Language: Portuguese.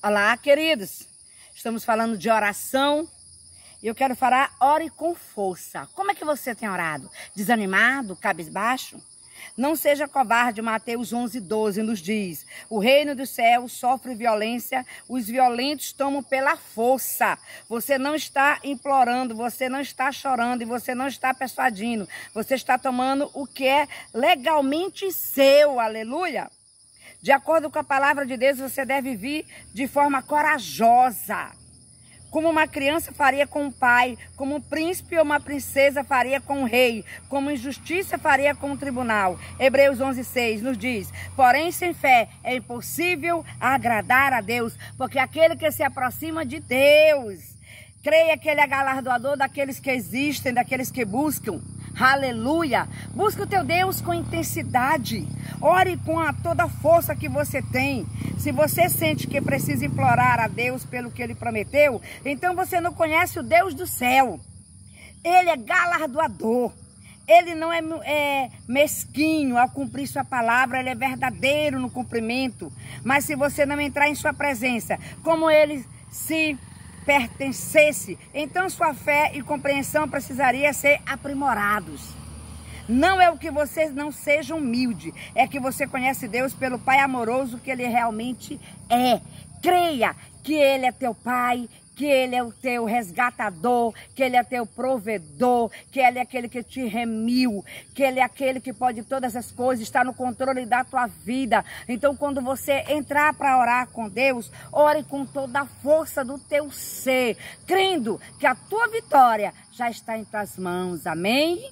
Olá, queridos. Estamos falando de oração. E eu quero falar, ore com força. Como é que você tem orado? Desanimado? Cabisbaixo? Não seja covarde, Mateus 11, 12 nos diz: O reino dos céus sofre violência, os violentos tomam pela força. Você não está implorando, você não está chorando e você não está persuadindo. Você está tomando o que é legalmente seu, aleluia. De acordo com a palavra de Deus, você deve vir de forma corajosa. Como uma criança faria com o pai, como um príncipe ou uma princesa faria com o rei, como injustiça faria com o tribunal. Hebreus 11:6 nos diz: "Porém, sem fé é impossível agradar a Deus, porque aquele que se aproxima de Deus, creia que ele é galardoador daqueles que existem, daqueles que buscam. Aleluia! Busca o teu Deus com intensidade. Ore com a toda a força que você tem. Se você sente que precisa implorar a Deus pelo que ele prometeu, então você não conhece o Deus do céu. Ele é galardoador. Ele não é, é, mesquinho ao cumprir sua palavra, ele é verdadeiro no cumprimento. Mas se você não entrar em sua presença, como ele se pertencesse, então sua fé e compreensão precisaria ser aprimorados. Não é o que você não seja humilde, é que você conhece Deus pelo Pai amoroso que Ele realmente é. Creia que Ele é teu Pai, que Ele é o teu resgatador, que Ele é teu provedor, que Ele é aquele que te remiu, que Ele é aquele que pode todas as coisas, está no controle da tua vida. Então, quando você entrar para orar com Deus, ore com toda a força do teu ser, crendo que a tua vitória já está em tuas mãos. Amém?